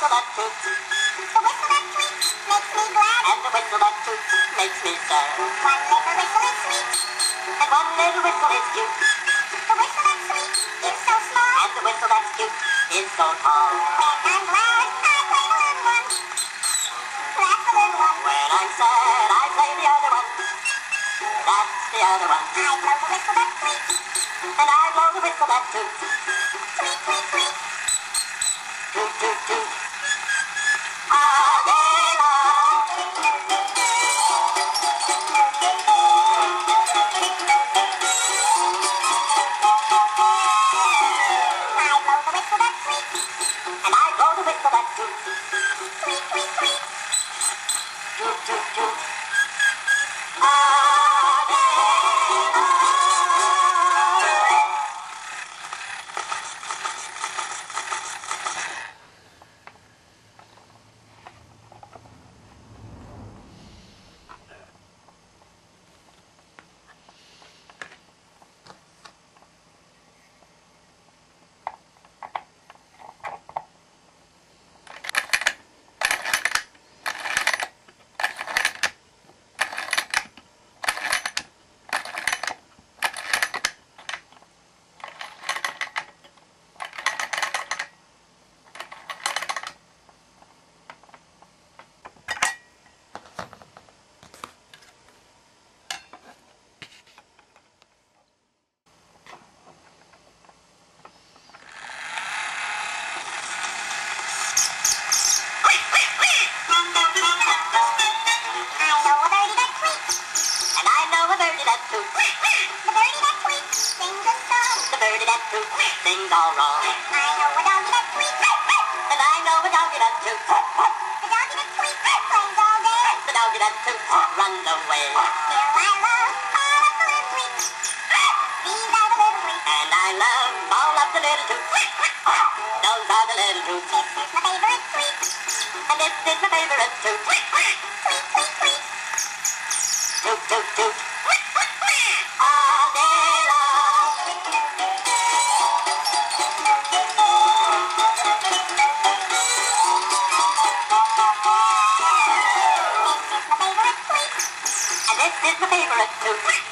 I have whistle that toots, the whistle that tweets makes me glad. and the whistle that toots makes me sad. One little whistle is sweet, And one little whistle is cute, the whistle that's sweet is so small. and the whistle that's cute is so tall. When I'm glad, I play the little one. That's the little one. When I'm sad, I play the other one. That's the other one. I blow the whistle that tweets, And I blow the whistle that toots, tweet, tweet, tweet. toot, toot, toot. Toot, toot, toot. That toots all wrong. I know a doggie that tweets, And I know a doggie that toots, the doggie that tweets plays all day. the doggie that toots runs away. Still I love all of the little tweets. These are the little tweets. And I love all of the little toots. Those are the little toots. This is my favorite tweet. And this is my favorite toot. This is my favorite tweet. And